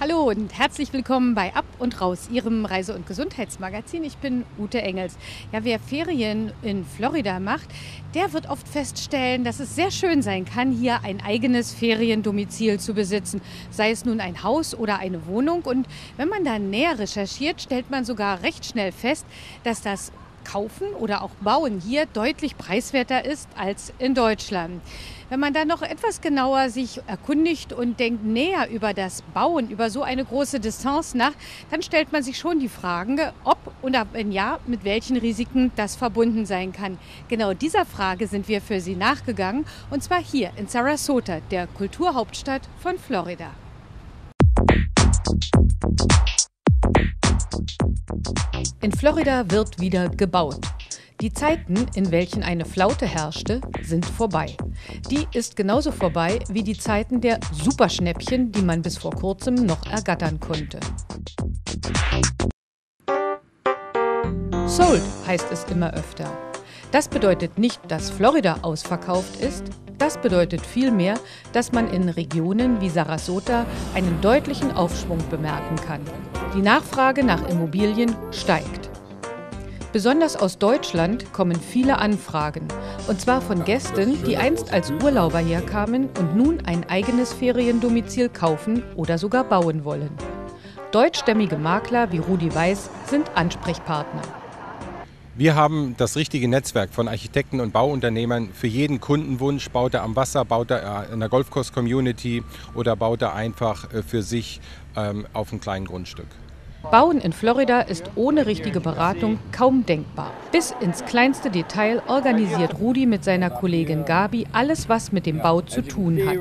Hallo und herzlich willkommen bei Ab und Raus, Ihrem Reise- und Gesundheitsmagazin. Ich bin Ute Engels. Ja, wer Ferien in Florida macht, der wird oft feststellen, dass es sehr schön sein kann, hier ein eigenes Feriendomizil zu besitzen, sei es nun ein Haus oder eine Wohnung. Und wenn man da näher recherchiert, stellt man sogar recht schnell fest, dass das Kaufen oder auch Bauen hier deutlich preiswerter ist als in Deutschland. Wenn man dann noch etwas genauer sich erkundigt und denkt näher über das Bauen, über so eine große Distanz nach, dann stellt man sich schon die Frage, ob und wenn ja, mit welchen Risiken das verbunden sein kann. Genau dieser Frage sind wir für Sie nachgegangen und zwar hier in Sarasota, der Kulturhauptstadt von Florida. In Florida wird wieder gebaut. Die Zeiten, in welchen eine Flaute herrschte, sind vorbei. Die ist genauso vorbei wie die Zeiten der Superschnäppchen, die man bis vor kurzem noch ergattern konnte. Sold heißt es immer öfter. Das bedeutet nicht, dass Florida ausverkauft ist. Das bedeutet vielmehr, dass man in Regionen wie Sarasota einen deutlichen Aufschwung bemerken kann. Die Nachfrage nach Immobilien steigt. Besonders aus Deutschland kommen viele Anfragen. Und zwar von Gästen, die einst als Urlauber herkamen und nun ein eigenes Feriendomizil kaufen oder sogar bauen wollen. Deutschstämmige Makler wie Rudi Weiß sind Ansprechpartner. Wir haben das richtige Netzwerk von Architekten und Bauunternehmern für jeden Kundenwunsch. Baut er am Wasser, baut er in der Golfkurs-Community oder baut er einfach äh, für sich ähm, auf einem kleinen Grundstück. Bauen in Florida ist ohne richtige Beratung kaum denkbar. Bis ins kleinste Detail organisiert Rudi mit seiner Kollegin Gabi alles, was mit dem Bau zu tun hat.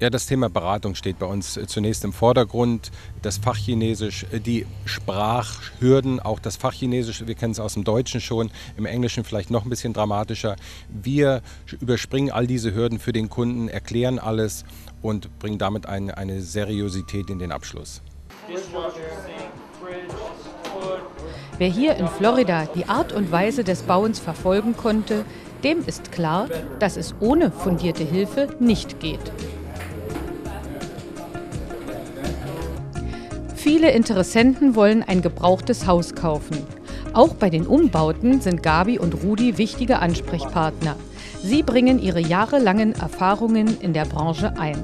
Ja, das Thema Beratung steht bei uns äh, zunächst im Vordergrund. Das Fachchinesisch, äh, die Sprachhürden, auch das Fachchinesisch, wir kennen es aus dem Deutschen schon, im Englischen vielleicht noch ein bisschen dramatischer. Wir überspringen all diese Hürden für den Kunden, erklären alles und bringen damit eine, eine Seriosität in den Abschluss. Wer hier in Florida die Art und Weise des Bauens verfolgen konnte, dem ist klar, dass es ohne fundierte Hilfe nicht geht. Viele Interessenten wollen ein gebrauchtes Haus kaufen. Auch bei den Umbauten sind Gabi und Rudi wichtige Ansprechpartner. Sie bringen ihre jahrelangen Erfahrungen in der Branche ein.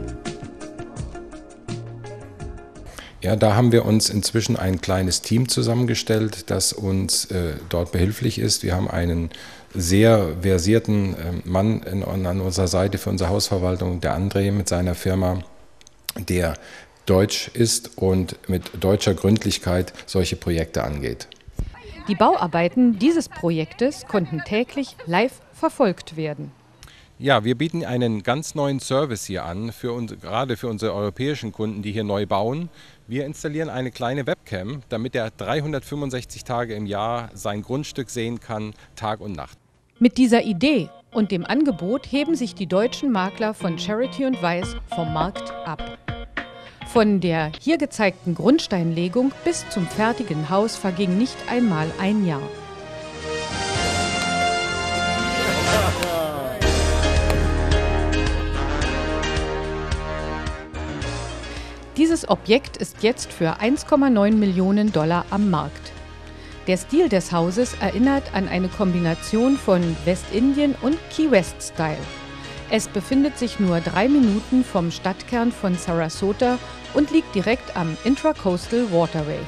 Ja, da haben wir uns inzwischen ein kleines Team zusammengestellt, das uns äh, dort behilflich ist. Wir haben einen sehr versierten äh, Mann in, an unserer Seite für unsere Hausverwaltung, der André mit seiner Firma, der deutsch ist und mit deutscher Gründlichkeit solche Projekte angeht. Die Bauarbeiten dieses Projektes konnten täglich live verfolgt werden. Ja, wir bieten einen ganz neuen Service hier an, für uns, gerade für unsere europäischen Kunden, die hier neu bauen. Wir installieren eine kleine Webcam, damit er 365 Tage im Jahr sein Grundstück sehen kann, Tag und Nacht. Mit dieser Idee und dem Angebot heben sich die deutschen Makler von Charity und Weiß vom Markt ab. Von der hier gezeigten Grundsteinlegung bis zum fertigen Haus verging nicht einmal ein Jahr. Dieses Objekt ist jetzt für 1,9 Millionen Dollar am Markt. Der Stil des Hauses erinnert an eine Kombination von Westindien und Key West Style. Es befindet sich nur drei Minuten vom Stadtkern von Sarasota und liegt direkt am Intracoastal Waterway.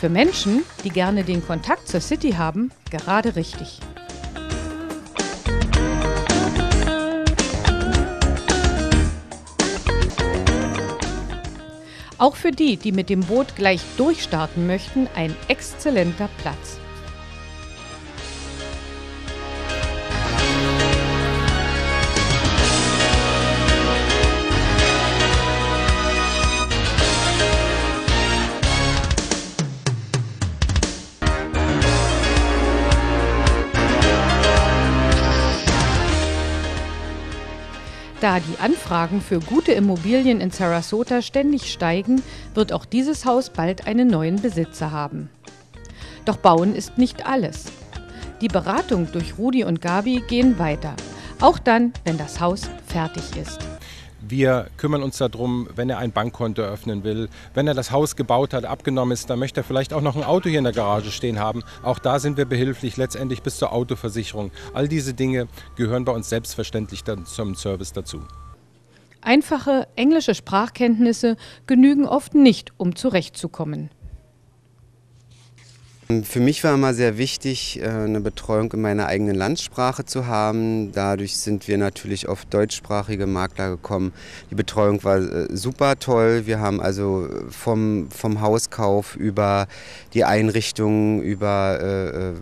Für Menschen, die gerne den Kontakt zur City haben, gerade richtig. Auch für die, die mit dem Boot gleich durchstarten möchten, ein exzellenter Platz. Da die Anfragen für gute Immobilien in Sarasota ständig steigen, wird auch dieses Haus bald einen neuen Besitzer haben. Doch Bauen ist nicht alles. Die Beratung durch Rudi und Gabi gehen weiter, auch dann, wenn das Haus fertig ist. Wir kümmern uns darum, wenn er ein Bankkonto eröffnen will, wenn er das Haus gebaut hat, abgenommen ist, dann möchte er vielleicht auch noch ein Auto hier in der Garage stehen haben. Auch da sind wir behilflich, letztendlich bis zur Autoversicherung. All diese Dinge gehören bei uns selbstverständlich zum Service dazu. Einfache englische Sprachkenntnisse genügen oft nicht, um zurechtzukommen. Für mich war immer sehr wichtig, äh, eine Betreuung in meiner eigenen Landsprache zu haben. Dadurch sind wir natürlich auf deutschsprachige Makler gekommen. Die Betreuung war äh, super toll. Wir haben also vom, vom Hauskauf über die Einrichtungen, über äh, äh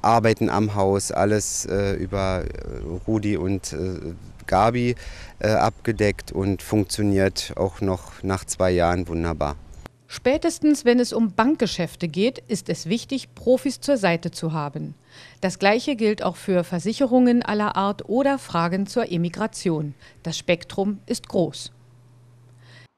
Arbeiten am Haus, alles äh, über Rudi und äh, Gabi abgedeckt und funktioniert auch noch nach zwei Jahren wunderbar. Spätestens, wenn es um Bankgeschäfte geht, ist es wichtig, Profis zur Seite zu haben. Das Gleiche gilt auch für Versicherungen aller Art oder Fragen zur Emigration. Das Spektrum ist groß.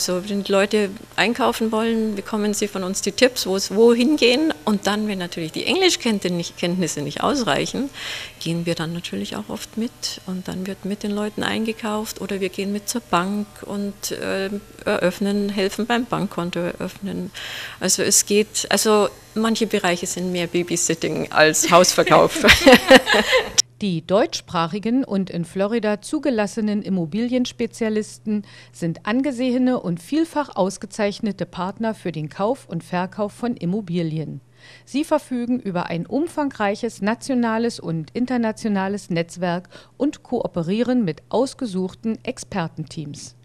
So, wenn die Leute einkaufen wollen, bekommen sie von uns die Tipps, wo es wohin gehen. Und dann, wenn natürlich die Englischkenntnisse nicht ausreichen, gehen wir dann natürlich auch oft mit. Und dann wird mit den Leuten eingekauft oder wir gehen mit zur Bank und äh, eröffnen, helfen beim Bankkonto eröffnen. Also es geht, also manche Bereiche sind mehr Babysitting als Hausverkauf. Die deutschsprachigen und in Florida zugelassenen Immobilienspezialisten sind angesehene und vielfach ausgezeichnete Partner für den Kauf und Verkauf von Immobilien. Sie verfügen über ein umfangreiches nationales und internationales Netzwerk und kooperieren mit ausgesuchten Expertenteams